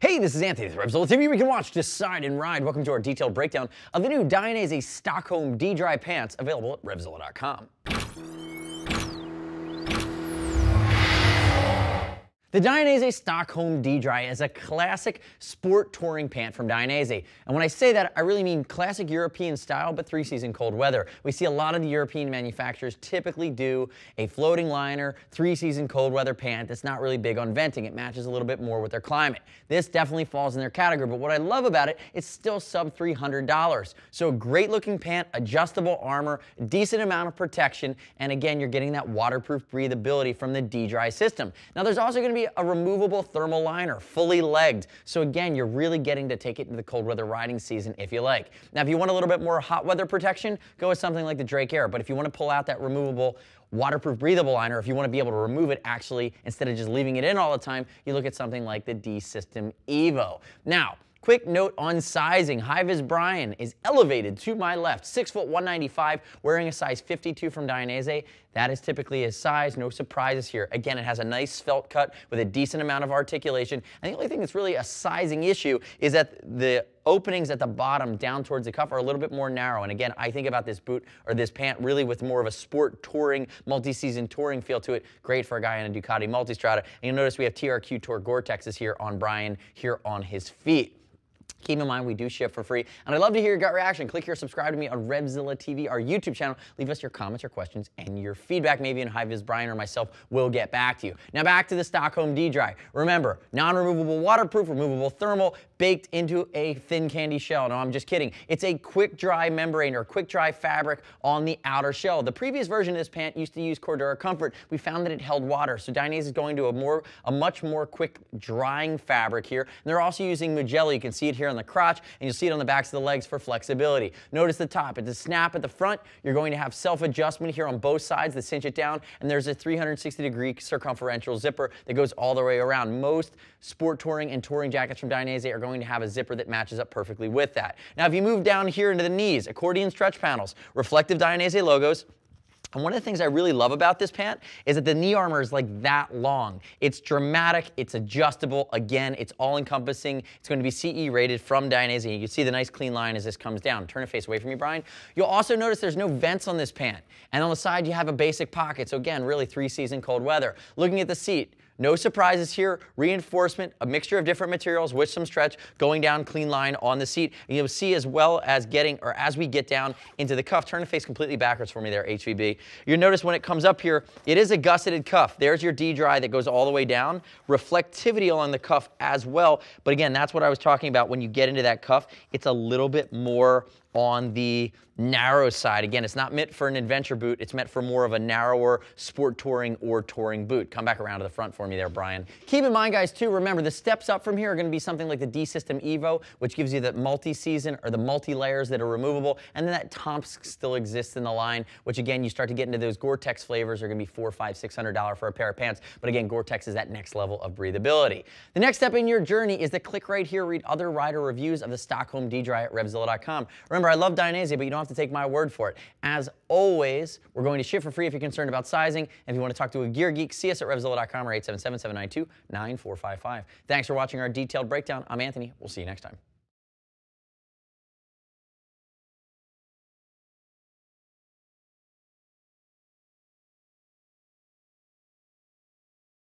Hey, this is Anthony with Revzilla TV. We can watch, decide, and ride. Welcome to our detailed breakdown of the new Dainese Stockholm D-Dry pants available at Revzilla.com. The Dainese Stockholm D-Dry is a classic sport touring pant from Dainese. And when I say that, I really mean classic European style, but three-season cold weather. We see a lot of the European manufacturers typically do a floating liner, three-season cold weather pant that's not really big on venting. It matches a little bit more with their climate. This definitely falls in their category, but what I love about it, it's still sub $300. So a great looking pant, adjustable armor, decent amount of protection, and again, you're getting that waterproof breathability from the D-Dry system. Now there's also gonna be be a removable thermal liner, fully legged. So again, you're really getting to take it into the cold weather riding season if you like. Now, if you want a little bit more hot weather protection, go with something like the Drake Air. But if you want to pull out that removable waterproof breathable liner, if you want to be able to remove it actually, instead of just leaving it in all the time, you look at something like the D-System Evo. Now, Quick note on sizing. High-Vis Brian is elevated to my left, 6 foot 195, wearing a size 52 from Dainese. That is typically his size, no surprises here. Again, it has a nice felt cut with a decent amount of articulation. And the only thing that's really a sizing issue is that the openings at the bottom down towards the cuff are a little bit more narrow. And again, I think about this boot or this pant really with more of a sport touring, multi-season touring feel to it. Great for a guy in a Ducati Multistrada. And you'll notice we have TRQ Tour Gore-Texes here on Brian, here on his feet. Keep in mind, we do ship for free. And I'd love to hear your gut reaction. Click here, subscribe to me on Revzilla TV, our YouTube channel. Leave us your comments, your questions, and your feedback. Maybe in High-Vis Brian or myself will get back to you. Now back to the Stockholm D-Dry. Remember, non-removable waterproof, removable thermal, baked into a thin candy shell. No, I'm just kidding. It's a quick dry membrane or quick dry fabric on the outer shell. The previous version of this pant used to use Cordura Comfort. We found that it held water. So Dainese is going to a more, a much more quick drying fabric here. And they're also using Mugello. You can see it here on the crotch, and you'll see it on the backs of the legs for flexibility. Notice the top. It's a snap at the front. You're going to have self-adjustment here on both sides that cinch it down, and there's a 360 degree circumferential zipper that goes all the way around. Most sport touring and touring jackets from Dainese are going to have a zipper that matches up perfectly with that. Now, if you move down here into the knees, accordion stretch panels, reflective Dainese logos, and one of the things I really love about this pant is that the knee armor is like that long. It's dramatic, it's adjustable. Again, it's all encompassing. It's going to be CE rated from Dainese. You can see the nice clean line as this comes down. Turn it face away from you, Brian. You'll also notice there's no vents on this pant. And on the side, you have a basic pocket. So again, really three season cold weather. Looking at the seat, no surprises here. Reinforcement, a mixture of different materials with some stretch going down clean line on the seat. And you'll see as well as getting, or as we get down into the cuff, turn the face completely backwards for me there, HVB. You'll notice when it comes up here, it is a gusseted cuff. There's your D-dry that goes all the way down. Reflectivity along the cuff as well. But again, that's what I was talking about when you get into that cuff. It's a little bit more on the narrow side. Again, it's not meant for an adventure boot. It's meant for more of a narrower sport touring or touring boot. Come back around to the front for me there, Brian. Keep in mind, guys, too, remember the steps up from here are going to be something like the D-System Evo, which gives you the multi-season or the multi-layers that are removable. And then that Tomsk still exists in the line, which again, you start to get into those Gore-Tex flavors are going to be four, five, six hundred dollar for a pair of pants. But again, Gore-Tex is that next level of breathability. The next step in your journey is to click right here, read other rider reviews of the Stockholm D-Dry at Revzilla.com. Remember, Remember, I love Dainese, but you don't have to take my word for it. As always, we're going to ship for free if you're concerned about sizing. If you want to talk to a gear geek, see us at Revzilla.com or 877-792-9455. Thanks for watching our detailed breakdown. I'm Anthony. We'll see you next time.